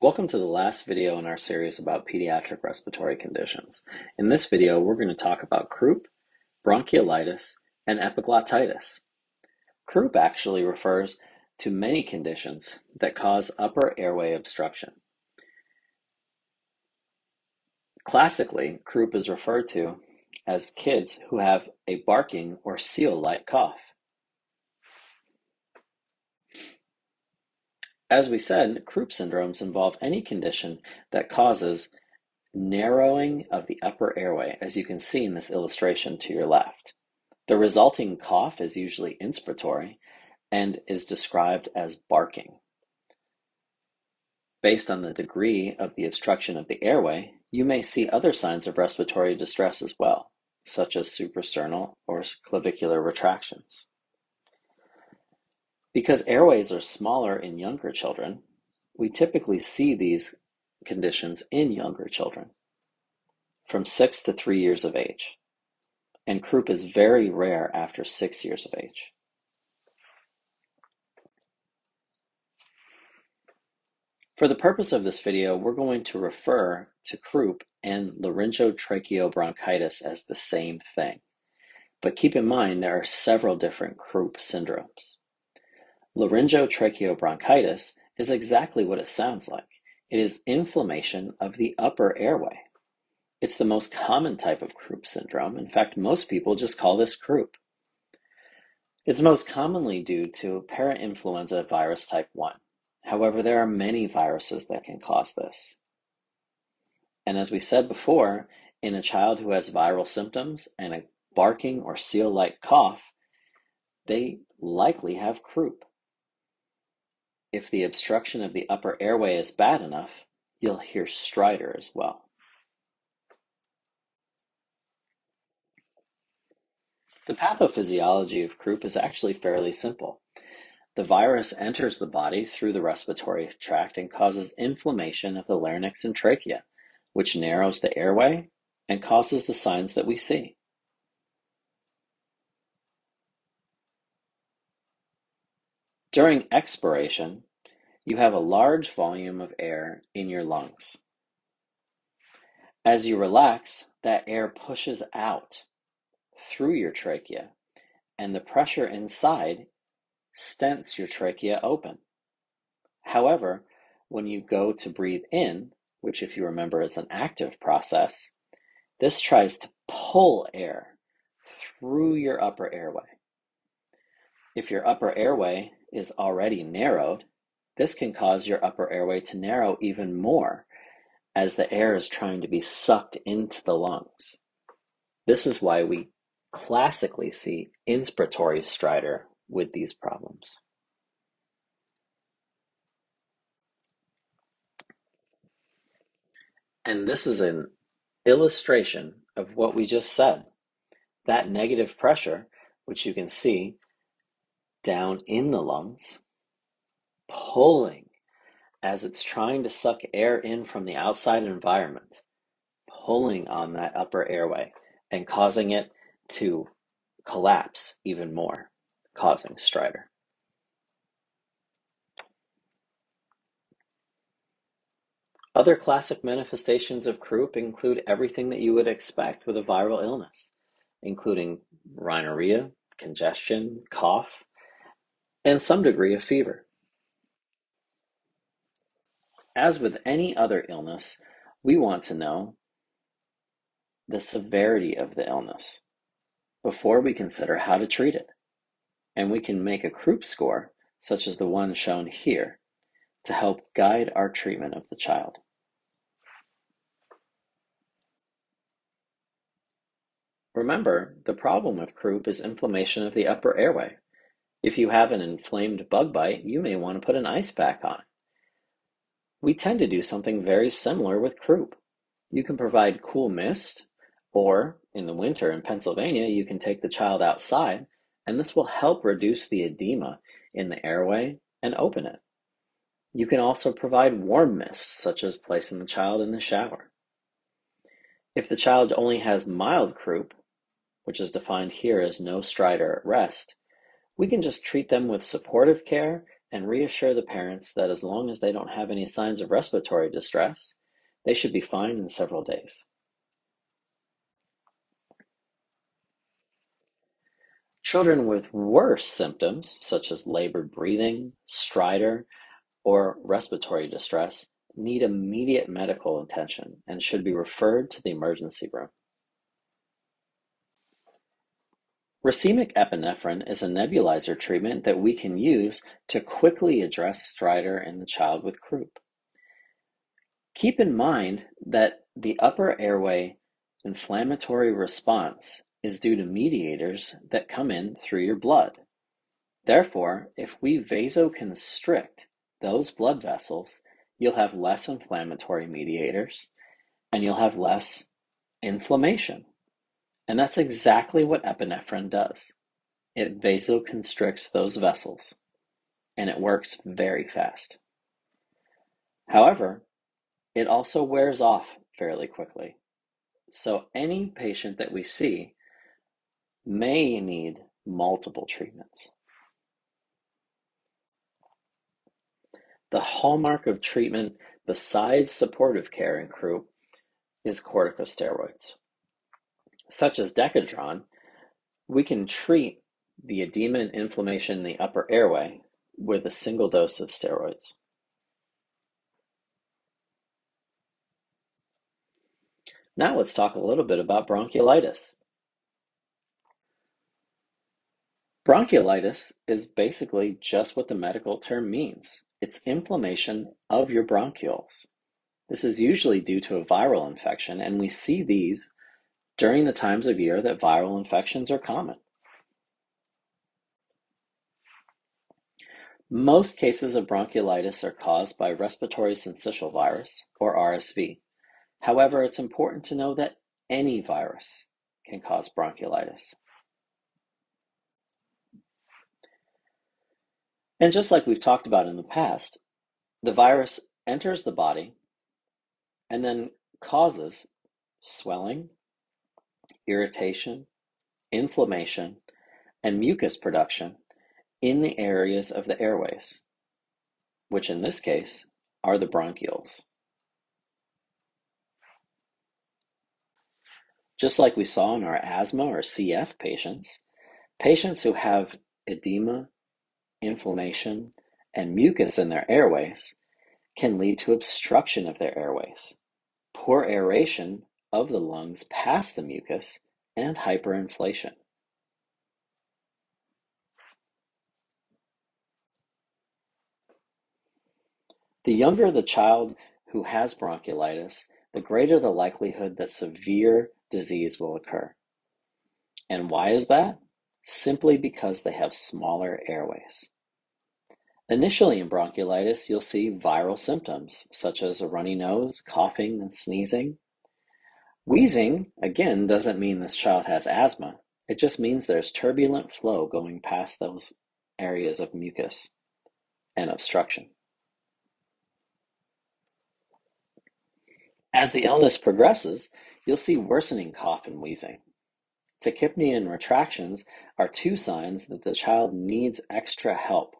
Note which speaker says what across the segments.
Speaker 1: Welcome to the last video in our series about pediatric respiratory conditions. In this video, we're going to talk about croup, bronchiolitis, and epiglottitis. Croup actually refers to many conditions that cause upper airway obstruction. Classically, croup is referred to as kids who have a barking or seal-like cough. As we said, croup syndromes involve any condition that causes narrowing of the upper airway, as you can see in this illustration to your left. The resulting cough is usually inspiratory and is described as barking. Based on the degree of the obstruction of the airway, you may see other signs of respiratory distress as well, such as suprasternal or clavicular retractions. Because airways are smaller in younger children, we typically see these conditions in younger children from six to three years of age, and croup is very rare after six years of age. For the purpose of this video, we're going to refer to croup and laryngotracheobronchitis as the same thing. But keep in mind there are several different croup syndromes. Laryngotracheobronchitis is exactly what it sounds like. It is inflammation of the upper airway. It's the most common type of croup syndrome. In fact, most people just call this croup. It's most commonly due to parainfluenza virus type 1. However, there are many viruses that can cause this. And as we said before, in a child who has viral symptoms and a barking or seal-like cough, they likely have croup. If the obstruction of the upper airway is bad enough, you'll hear stridor as well. The pathophysiology of croup is actually fairly simple. The virus enters the body through the respiratory tract and causes inflammation of the larynx and trachea, which narrows the airway and causes the signs that we see. During expiration, you have a large volume of air in your lungs. As you relax, that air pushes out through your trachea, and the pressure inside stents your trachea open. However, when you go to breathe in, which if you remember is an active process, this tries to pull air through your upper airway. If your upper airway is already narrowed, this can cause your upper airway to narrow even more as the air is trying to be sucked into the lungs. This is why we classically see inspiratory stridor with these problems. And this is an illustration of what we just said. That negative pressure, which you can see down in the lungs, pulling as it's trying to suck air in from the outside environment, pulling on that upper airway and causing it to collapse even more, causing stridor. Other classic manifestations of croup include everything that you would expect with a viral illness, including rhinorrhea, congestion, cough, and some degree of fever. As with any other illness, we want to know the severity of the illness before we consider how to treat it. And we can make a croup score, such as the one shown here, to help guide our treatment of the child. Remember, the problem with croup is inflammation of the upper airway. If you have an inflamed bug bite, you may want to put an ice pack on. We tend to do something very similar with croup. You can provide cool mist, or in the winter in Pennsylvania, you can take the child outside, and this will help reduce the edema in the airway and open it. You can also provide warm mists, such as placing the child in the shower. If the child only has mild croup, which is defined here as no stridor at rest, we can just treat them with supportive care and reassure the parents that as long as they don't have any signs of respiratory distress, they should be fine in several days. Children with worse symptoms, such as labored breathing, stridor, or respiratory distress, need immediate medical attention and should be referred to the emergency room. Racemic epinephrine is a nebulizer treatment that we can use to quickly address stridor in the child with croup. Keep in mind that the upper airway inflammatory response is due to mediators that come in through your blood. Therefore, if we vasoconstrict those blood vessels, you'll have less inflammatory mediators and you'll have less inflammation. And that's exactly what epinephrine does. It vasoconstricts those vessels and it works very fast. However, it also wears off fairly quickly. So any patient that we see may need multiple treatments. The hallmark of treatment besides supportive care in croup is corticosteroids. Such as Decadron, we can treat the edema and inflammation in the upper airway with a single dose of steroids. Now let's talk a little bit about bronchiolitis. Bronchiolitis is basically just what the medical term means. It's inflammation of your bronchioles. This is usually due to a viral infection, and we see these during the times of year that viral infections are common. Most cases of bronchiolitis are caused by respiratory syncytial virus, or RSV. However, it's important to know that any virus can cause bronchiolitis. And just like we've talked about in the past, the virus enters the body and then causes swelling, irritation, inflammation, and mucus production in the areas of the airways, which in this case are the bronchioles. Just like we saw in our asthma or CF patients, patients who have edema inflammation, and mucus in their airways can lead to obstruction of their airways, poor aeration of the lungs past the mucus, and hyperinflation. The younger the child who has bronchiolitis, the greater the likelihood that severe disease will occur. And why is that? simply because they have smaller airways. Initially in bronchiolitis, you'll see viral symptoms such as a runny nose, coughing, and sneezing. Wheezing, again, doesn't mean this child has asthma. It just means there's turbulent flow going past those areas of mucus and obstruction. As the illness progresses, you'll see worsening cough and wheezing. Tachypnea and retractions are two signs that the child needs extra help.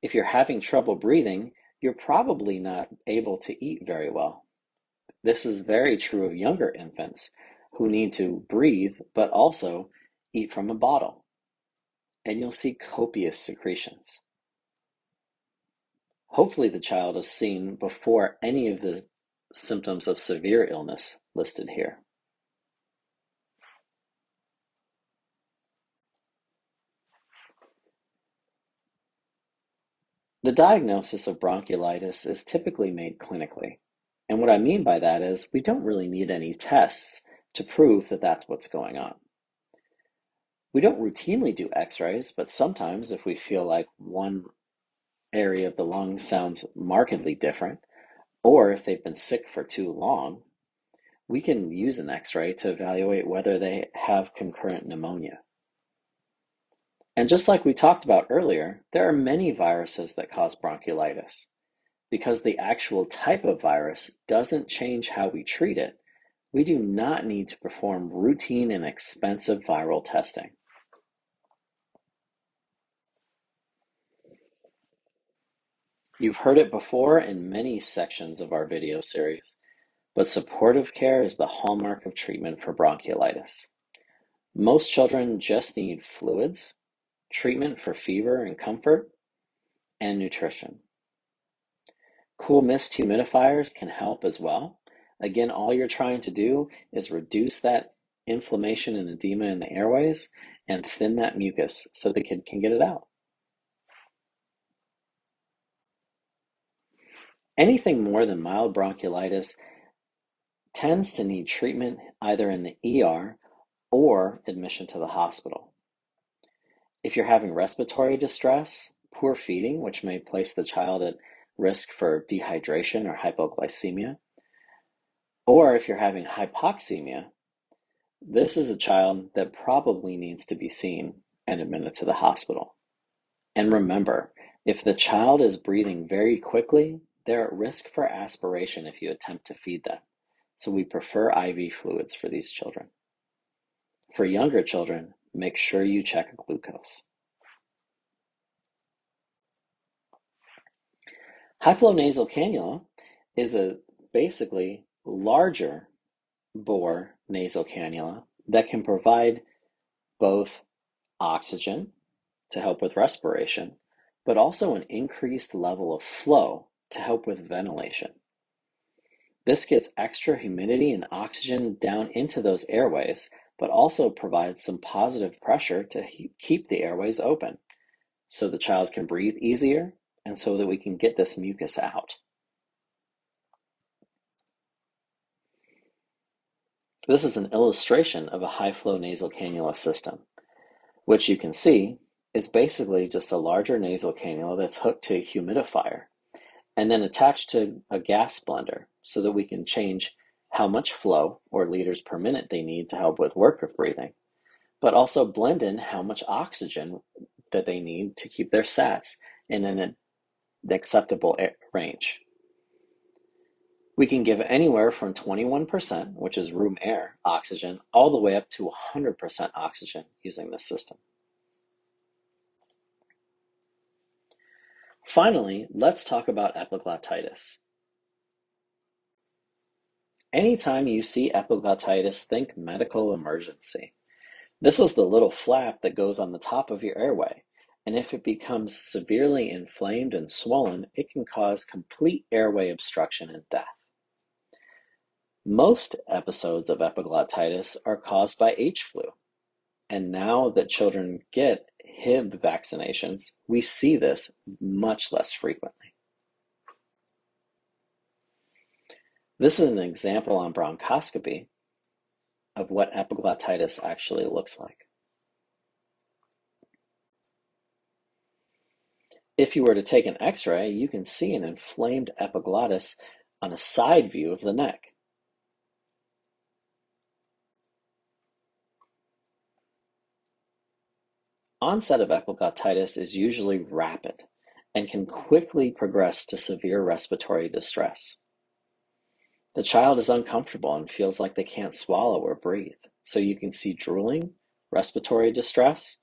Speaker 1: If you're having trouble breathing, you're probably not able to eat very well. This is very true of younger infants who need to breathe but also eat from a bottle. And you'll see copious secretions. Hopefully, the child is seen before any of the symptoms of severe illness listed here. The diagnosis of bronchiolitis is typically made clinically. And what I mean by that is we don't really need any tests to prove that that's what's going on. We don't routinely do x-rays, but sometimes if we feel like one area of the lung sounds markedly different, or if they've been sick for too long, we can use an x-ray to evaluate whether they have concurrent pneumonia. And just like we talked about earlier, there are many viruses that cause bronchiolitis. Because the actual type of virus doesn't change how we treat it, we do not need to perform routine and expensive viral testing. You've heard it before in many sections of our video series, but supportive care is the hallmark of treatment for bronchiolitis. Most children just need fluids, treatment for fever and comfort, and nutrition. Cool mist humidifiers can help as well. Again, all you're trying to do is reduce that inflammation and edema in the airways and thin that mucus so the kid can get it out. Anything more than mild bronchiolitis tends to need treatment either in the ER or admission to the hospital. If you're having respiratory distress, poor feeding, which may place the child at risk for dehydration or hypoglycemia, or if you're having hypoxemia, this is a child that probably needs to be seen and admitted to the hospital. And remember, if the child is breathing very quickly, they're at risk for aspiration if you attempt to feed them. So we prefer IV fluids for these children. For younger children, make sure you check glucose. High flow nasal cannula is a basically larger bore nasal cannula that can provide both oxygen to help with respiration, but also an increased level of flow to help with ventilation. This gets extra humidity and oxygen down into those airways, but also provides some positive pressure to keep the airways open so the child can breathe easier and so that we can get this mucus out. This is an illustration of a high-flow nasal cannula system, which you can see is basically just a larger nasal cannula that's hooked to a humidifier and then attached to a gas blender so that we can change how much flow or liters per minute they need to help with work of breathing, but also blend in how much oxygen that they need to keep their sats in an acceptable range. We can give anywhere from 21%, which is room air oxygen, all the way up to 100% oxygen using this system. Finally, let's talk about epiglottitis. Anytime you see epiglottitis, think medical emergency. This is the little flap that goes on the top of your airway, and if it becomes severely inflamed and swollen, it can cause complete airway obstruction and death. Most episodes of epiglottitis are caused by H-flu, and now that children get Hib vaccinations, we see this much less frequently. This is an example on bronchoscopy of what epiglottitis actually looks like. If you were to take an x-ray, you can see an inflamed epiglottis on a side view of the neck. Onset of epiglottitis is usually rapid and can quickly progress to severe respiratory distress. The child is uncomfortable and feels like they can't swallow or breathe, so you can see drooling, respiratory distress,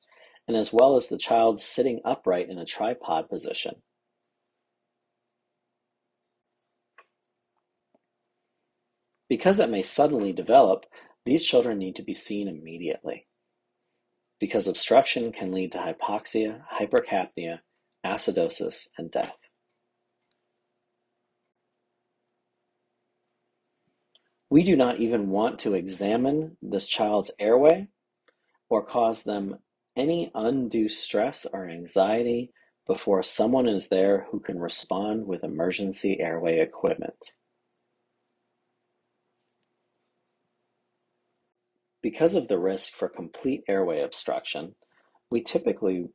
Speaker 1: and as well as the child sitting upright in a tripod position. Because it may suddenly develop, these children need to be seen immediately because obstruction can lead to hypoxia, hypercapnia, acidosis, and death. We do not even want to examine this child's airway or cause them any undue stress or anxiety before someone is there who can respond with emergency airway equipment. Because of the risk for complete airway obstruction, we typically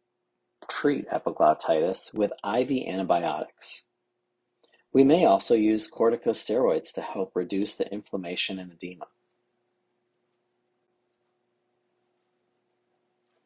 Speaker 1: treat epiglottitis with IV antibiotics. We may also use corticosteroids to help reduce the inflammation and edema.